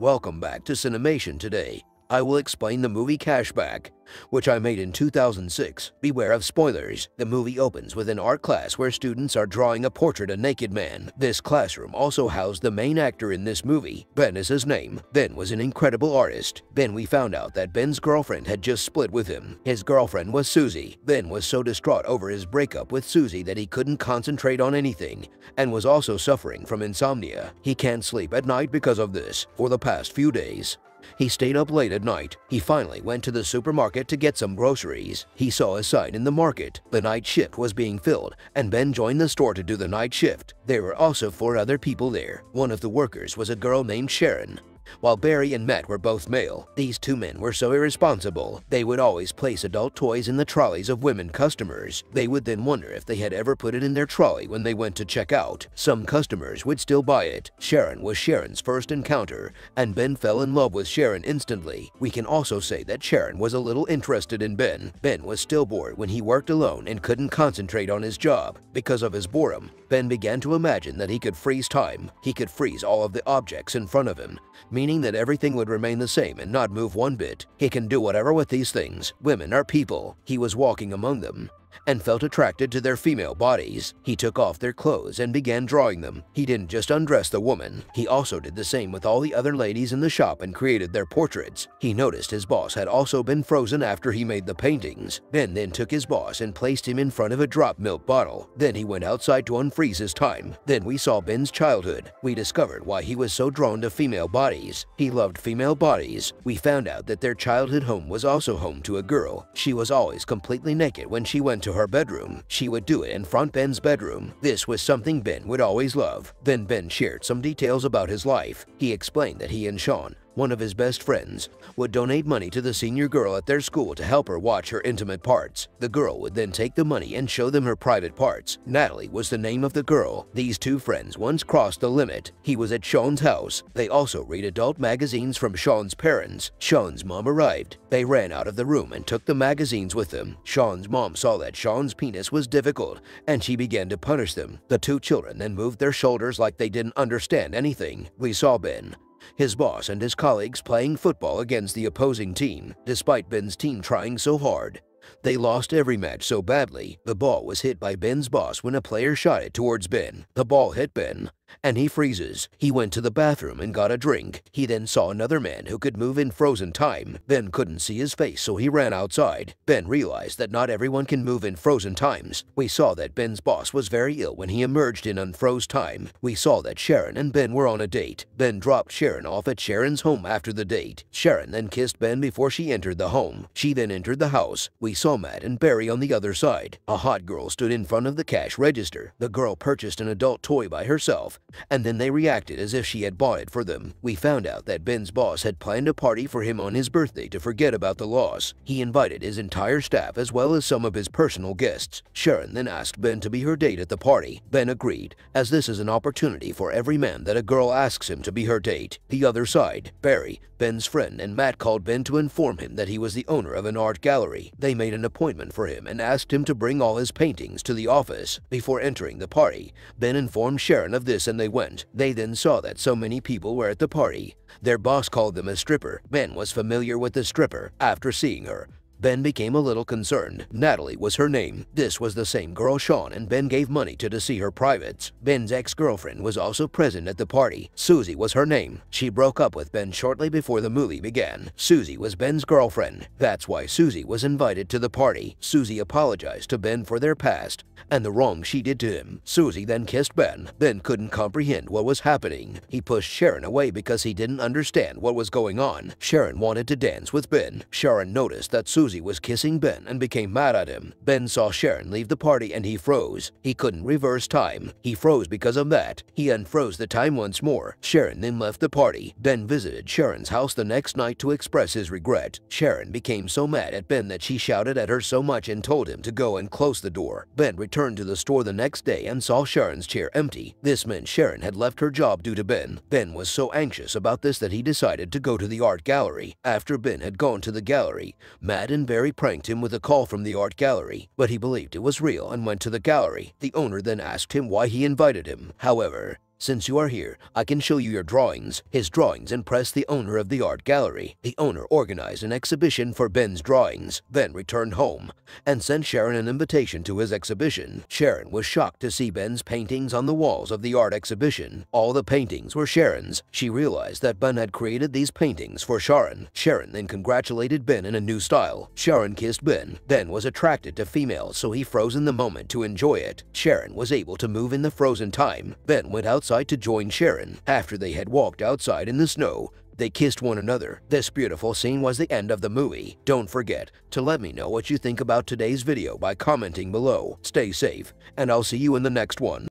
Welcome back to Cinemation today. I will explain the movie Cashback, which I made in 2006. Beware of spoilers. The movie opens with an art class where students are drawing a portrait of a naked man. This classroom also housed the main actor in this movie. Ben is his name. Ben was an incredible artist. Then we found out that Ben's girlfriend had just split with him. His girlfriend was Susie. Ben was so distraught over his breakup with Susie that he couldn't concentrate on anything and was also suffering from insomnia. He can't sleep at night because of this for the past few days. He stayed up late at night. He finally went to the supermarket to get some groceries. He saw a sign in the market. The night shift was being filled, and Ben joined the store to do the night shift. There were also four other people there. One of the workers was a girl named Sharon. While Barry and Matt were both male, these two men were so irresponsible, they would always place adult toys in the trolleys of women customers. They would then wonder if they had ever put it in their trolley when they went to check out. Some customers would still buy it. Sharon was Sharon's first encounter, and Ben fell in love with Sharon instantly. We can also say that Sharon was a little interested in Ben. Ben was still bored when he worked alone and couldn't concentrate on his job. Because of his boredom, Ben began to imagine that he could freeze time. He could freeze all of the objects in front of him, meaning that everything would remain the same and not move one bit. He can do whatever with these things. Women are people. He was walking among them and felt attracted to their female bodies. He took off their clothes and began drawing them. He didn't just undress the woman, he also did the same with all the other ladies in the shop and created their portraits. He noticed his boss had also been frozen after he made the paintings. Ben then took his boss and placed him in front of a drop milk bottle. Then he went outside to unfreeze his time. Then we saw Ben's childhood. We discovered why he was so drawn to female bodies. He loved female bodies. We found out that their childhood home was also home to a girl. She was always completely naked when she went to her bedroom, she would do it in front Ben's bedroom. This was something Ben would always love. Then Ben shared some details about his life. He explained that he and Sean one of his best friends, would donate money to the senior girl at their school to help her watch her intimate parts. The girl would then take the money and show them her private parts. Natalie was the name of the girl. These two friends once crossed the limit. He was at Sean's house. They also read adult magazines from Sean's parents. Sean's mom arrived. They ran out of the room and took the magazines with them. Sean's mom saw that Sean's penis was difficult, and she began to punish them. The two children then moved their shoulders like they didn't understand anything. We saw Ben his boss and his colleagues playing football against the opposing team, despite Ben's team trying so hard. They lost every match so badly, the ball was hit by Ben's boss when a player shot it towards Ben. The ball hit Ben, and he freezes. He went to the bathroom and got a drink. He then saw another man who could move in frozen time. Ben couldn't see his face, so he ran outside. Ben realized that not everyone can move in frozen times. We saw that Ben's boss was very ill when he emerged in unfroze time. We saw that Sharon and Ben were on a date. Ben dropped Sharon off at Sharon's home after the date. Sharon then kissed Ben before she entered the home. She then entered the house. We saw Matt and Barry on the other side. A hot girl stood in front of the cash register. The girl purchased an adult toy by herself and then they reacted as if she had bought it for them. We found out that Ben's boss had planned a party for him on his birthday to forget about the loss. He invited his entire staff as well as some of his personal guests. Sharon then asked Ben to be her date at the party. Ben agreed, as this is an opportunity for every man that a girl asks him to be her date. The other side, Barry, Ben's friend and Matt called Ben to inform him that he was the owner of an art gallery. They made an appointment for him and asked him to bring all his paintings to the office. Before entering the party, Ben informed Sharon of this and they went. They then saw that so many people were at the party. Their boss called them a stripper. Ben was familiar with the stripper after seeing her. Ben became a little concerned. Natalie was her name. This was the same girl Sean and Ben gave money to to see her privates. Ben's ex-girlfriend was also present at the party. Susie was her name. She broke up with Ben shortly before the movie began. Susie was Ben's girlfriend. That's why Susie was invited to the party. Susie apologized to Ben for their past and the wrong she did to him. Susie then kissed Ben. Ben couldn't comprehend what was happening. He pushed Sharon away because he didn't understand what was going on. Sharon wanted to dance with Ben. Sharon noticed that Susie Susie was kissing Ben and became mad at him. Ben saw Sharon leave the party and he froze. He couldn't reverse time. He froze because of that. He unfroze the time once more. Sharon then left the party. Ben visited Sharon's house the next night to express his regret. Sharon became so Matt at Ben that she shouted at her so much and told him to go and close the door. Ben returned to the store the next day and saw Sharon's chair empty. This meant Sharon had left her job due to Ben. Ben was so anxious about this that he decided to go to the art gallery. After Ben had gone to the gallery, mad and Barry pranked him with a call from the art gallery, but he believed it was real and went to the gallery. The owner then asked him why he invited him. However, Since you are here, I can show you your drawings. His drawings impressed the owner of the art gallery. The owner organized an exhibition for Ben's drawings, then returned home and sent Sharon an invitation to his exhibition. Sharon was shocked to see Ben's paintings on the walls of the art exhibition. All the paintings were Sharon's. She realized that Ben had created these paintings for Sharon. Sharon then congratulated Ben in a new style. Sharon kissed Ben. Ben was attracted to females, so he froze in the moment to enjoy it. Sharon was able to move in the frozen time. Ben went outside to join Sharon. After they had walked outside in the snow, they kissed one another. This beautiful scene was the end of the movie. Don't forget to let me know what you think about today's video by commenting below. Stay safe, and I'll see you in the next one.